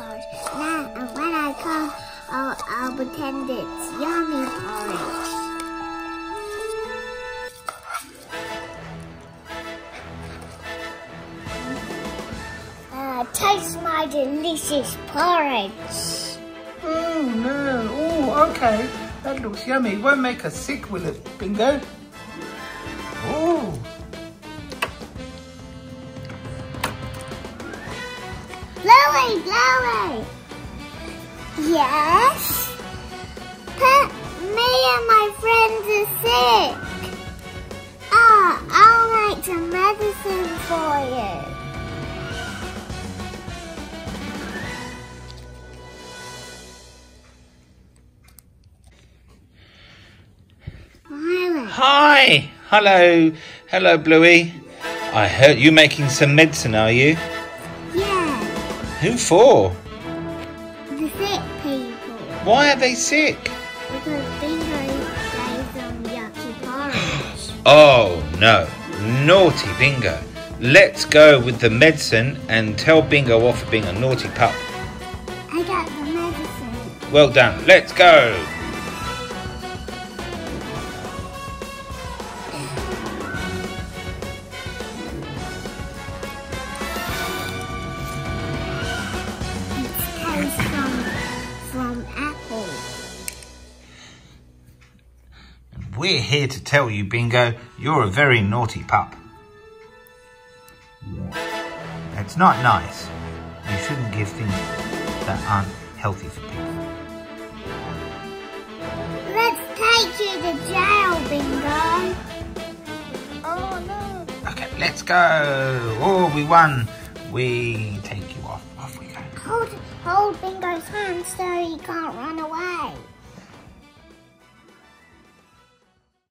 Now, and when I come, oh, I'll, I'll pretend it's yummy porridge. Taste my delicious porridge. Oh no, oh okay, that looks yummy. Won't make us sick, will it, Bingo? Oh. Bluey, Bluey. Yes? But me and my friends are sick. Ah, I'll make some medicine for you. Hi. Hello. Hello, Bluey. I heard you making some medicine, are you? Who for? the sick people. Why are they sick? Because Bingo gave them yucky porridge. Oh, no. Naughty Bingo. Let's go with the medicine and tell Bingo off for being a naughty pup. I got the medicine. Well done. Let's go. We're here to tell you, Bingo, you're a very naughty pup. It's not nice. You shouldn't give things that aren't healthy for people. Let's take you to jail, Bingo. Oh no. Okay, let's go. Oh, we won. We take you off. Off we go. Hold, hold Bingo's hand so he can't run